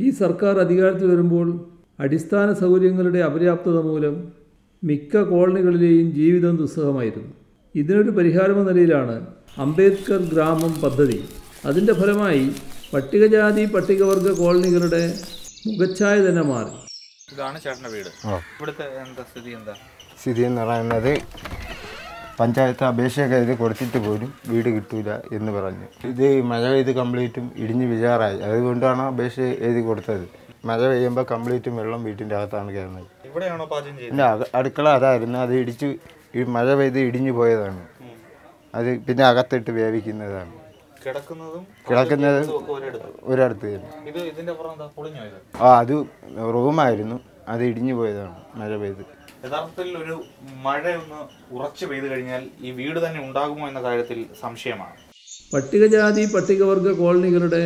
ഈ സർക്കാർ അധികാരത്തിൽ വരുമ്പോൾ അടിസ്ഥാന സൗകര്യങ്ങളുടെ അപര്യാപ്തത മൂലം മിക്ക കോളനികളിലെയും ജീവിതം ദുസ്സഹമായിരുന്നു. ഇതിനൊരു പരിഹാരമെന്ന നിലയിലാണ് അംബേദ്കർ ഗ്രാമം പദ്ധതി. അതിന്റെ ഫലമായി പട്ടികജാതി പട്ടികവർഗ കോളനികളുടെ മുഖച്ഛായ തന്നെ മാറി. ഇതാണ് ചേട്ടന്റെ വീട്. ഇവിടുത്തെ എന്താ സ്ഥിതി എന്താ? സ്ഥിതി എന്ന് പറയുന്നത് പഞ്ചായത്ത് അപേക്ഷയൊക്കെ ഇത് കൊടുത്തിട്ട് പോലും വീട് കിട്ടൂല എന്ന് പറഞ്ഞു. ഇത് മഴ പെയ്ത് കംപ്ലീറ്റും ഇടിഞ്ഞ് വിചാറായി. അതുകൊണ്ടാണ് അപേക്ഷ എഴുതി കൊടുത്തത്. മഴ പെയ്യുമ്പോൾ കംപ്ലീറ്റും വെള്ളം വീട്ടിന്റെ അകത്താണ് കയറുന്നത്. ഇവിടെയാണോ പാചകം ചെയ്യുന്നത്? അടുക്കള അതായിരുന്നു. അത് ഇടിച്ച് ഈ മഴ പെയ്ത് ഇടിഞ്ഞു പോയതാണ്. അത് പിന്നെ അകത്തിട്ട് വേവിക്കുന്നതാണ്. കിടക്കുന്നതും കിടക്കുന്നത് ഒരിടത്ത് തന്നെ. ആ അത് റൂമായിരുന്നു. അത് ഇടിഞ്ഞു പോയതാണ് മഴ പെയ്ത്. യഥാർത്ഥത്തിൽ ഒരു മഴ ഒന്ന് ഉറച്ചു പെയ്തു കഴിഞ്ഞാൽ ഈ വീട് തന്നെ ഉണ്ടാകുമോ എന്ന കാര്യത്തിൽ സംശയമാണ്. പട്ടികജാതി പട്ടികവർഗ കോളനികളുടെ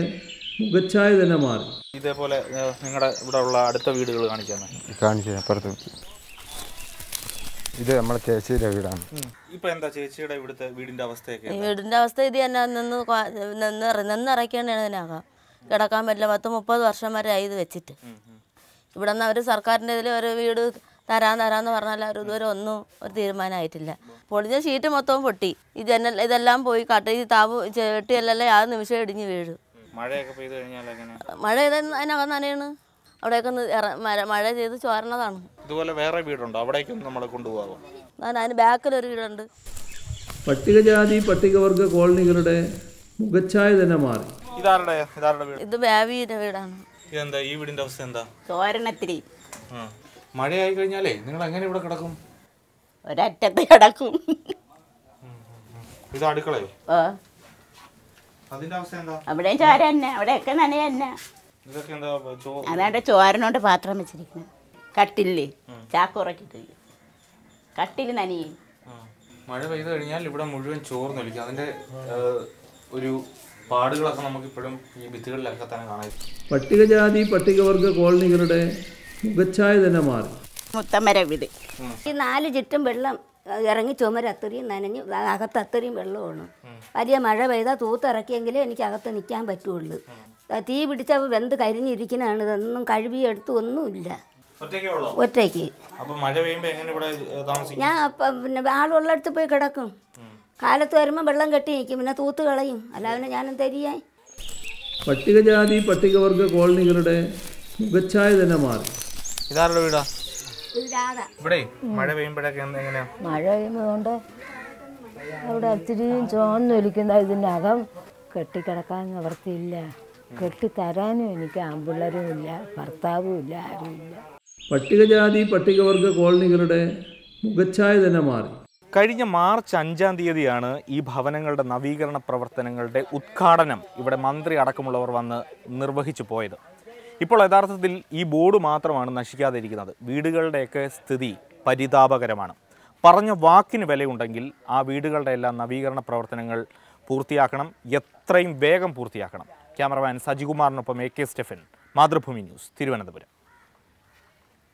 മുഖച്ഛായ തന്നെ മാറി. ഇതേപോലെ നിങ്ങളുടെ ഇവിടെ ഉള്ള അടുത്ത വീടുകൾ കാണിച്ചു അപ്പുറത്ത് ഇത് നമ്മളെ ചേച്ചിയുടെ വീടാണ്. ഇപ്പൊ എന്താ ചേച്ചിയുടെ ഇവിടുത്തെ വീടിന്റെ അവസ്ഥയൊക്കെ വീടിന്റെ അവസ്ഥ ഇത് തന്നെ നിന്ന് നിന്ന് നിന്നിറക്കേണ്ടതാണ് ഇതിനകം. കിടക്കാൻ പറ്റില്ല പത്ത് മുപ്പത് വർഷം വരെ ആയി ഇത് വെച്ചിട്ട്. ഇവിടെ നിന്ന് അവർ സർക്കാരിന്റെ ഇതിൽ ഒരു വീട് തരാൻ തരാന്ന് പറഞ്ഞാൽ അവർ ഇതുവരെ ഒന്നും ഒരു തീരുമാനമായിട്ടില്ല. പൊളിഞ്ഞ ഷീറ്റ് മൊത്തവും പൊട്ടി. ഈ ജനൽ ഇതെല്ലാം പോയി കട്ട. ഈ താവ് ചെട്ടിയല്ലല്ലേ ആ നിമിഷം ഇടിഞ്ഞ് വീഴും. മഴയൊക്കെ പെയ്തു കഴിഞ്ഞാൽ എങ്ങനെ? മഴ ചെയ്ത അതിനകം നനയാണ്. അവിടെയൊക്കെ ഒന്ന് മഴ ചെയ്ത് ചോരണതാണ്. ഇതുപോലെ വേറെ വീടുണ്ടോ? അവിടേക്കൊന്നും ഞാൻ അതിന് ബാക്കിലൊരു വീടുണ്ട്. പട്ടികജാതി പട്ടികവർഗ കോളനികളുടെ മുഖച്ഛായ തന്നെ മാറി. ഇതാരുടെ ഇതാരുടെ വീട്? ഇത് ബാബിയുടെ വീടാണ്. ഇതെന്താ? ഈ വീടിന്റെ അവസ്ഥ എന്താ? ചോരണത്തിരി. മഴയായി കഴിഞ്ഞാലേ നിങ്ങൾ എങ്ങനെ ഇവിടെ കിടക്കും? ഒരറ്റത്ത് കിടക്കും. ഇത് അടുക്കളയോ ആ. അതിന്റെ അവസ്ഥ എന്താ? അവിടെ ചോര തന്നെ അവിടെയൊക്കെ നനയ തന്നെ. ഇതൊക്കെ എന്താ ചോ അതാണ്ട് ചോരനോണ്ട് പാത്രം വെച്ചിരിക്കുന്നത്. ചാക്ക് ചാക്കുറക്കിട്ടില്ല കട്ടിൽ നനയും. ആ. മഴ പെയ്തു കഴിഞ്ഞാൽ ഇവിടെ മുഴുവൻ ചോർന്നൊലിക്കും അതിന്റെ ഏഹ്, ഒരു പാടുകളൊക്കെ നമുക്കിപ്പോഴും ഈ ഭിത്തികളിലൊക്കെ തന്നെ കാണാം പട്ടികജാതി പട്ടികവർഗ കോളനികളുടെ മുഖച്ഛായ തന്നെ മാറി. മുത്തമ്മര വീട്. ഈ നാല് ചുറ്റും വെള്ളം ഇറങ്ങി ചുമര അത്രയും നനഞ്ഞു അകത്ത് അത്രയും വെള്ളമാണ്. വലിയ മഴ പെയ്താൽ തൂത്തിറക്കിയെങ്കിലേ എനിക്ക് അകത്ത് നിൽക്കാൻ പറ്റുള്ളൂ തീ പിടിച്ച വെന്ത് കരിഞ്ഞിരിക്കുന്നതാണ് ഇതൊന്നും കഴുകി എടുത്ത് ഒന്നുമില്ല. ഒറ്റയ്ക്കേ ഉള്ളോ? ഒറ്റയ്ക്ക്. അപ്പൊ മഴ എങ്ങനെ ഇവിടെ ഏഹ്, ഞാൻ അപ്പം പിന്നെ ആളുള്ളടുത്ത് പോയി കിടക്കും. കാലത്ത് വരുമ്പോൾ വെള്ളം കെട്ടി നിൽക്കും പിന്നെ തൂത്ത് കളയും. അല്ലാതെ ഞാനും തരിയായി പട്ടികജാതി പട്ടികവർഗ കോളനികളുടെ മുഖച്ഛായ തന്നെ മാറി. ഇതാരുടെ വീടാ. ഇവിടെ മഴ പെയ്യുമ്പോഴൊക്കെ എങ്ങനെയാ? മഴ പെയ്യുന്നതുകൊണ്ട് അവിടെ ഒത്തിരിയും ചോന്നൊലിക്കുന്ന ഇതിനകം കെട്ടിക്കിടക്കാൻ നിവർത്തിയില്ല കെട്ടിത്തരാനും എനിക്ക് ആമ്പിള്ളേരും ഇല്ല ഭർത്താവും ഇല്ല ആരുമില്ല പട്ടികജാതി പട്ടികവർഗ കോളനികളുടെ മുഖച്ഛായ തന്നെ മാറി. കഴിഞ്ഞ മാർച്ച് അഞ്ചാം തീയതിയാണ് ഈ ഭവനങ്ങളുടെ നവീകരണ പ്രവർത്തനങ്ങളുടെ ഉദ്ഘാടനം ഇവിടെ മന്ത്രി അടക്കമുള്ളവർ വന്ന് നിർവഹിച്ചു പോയത്. ഇപ്പോൾ യഥാർത്ഥത്തിൽ ഈ ബോർഡ് മാത്രമാണ് നശിക്കാതിരിക്കുന്നത്. വീടുകളുടെയൊക്കെ സ്ഥിതി പരിതാപകരമാണ്. പറഞ്ഞ വാക്കിന് വിലയുണ്ടെങ്കിൽ ആ വീടുകളുടെ എല്ലാം നവീകരണ പ്രവർത്തനങ്ങൾ പൂർത്തിയാക്കണം. എത്രയും വേഗം പൂർത്തിയാക്കണം. Cameraman സജികുമാറിനൊപ്പം A K Stephen Mathrubhumi news Thiruvananthapuram.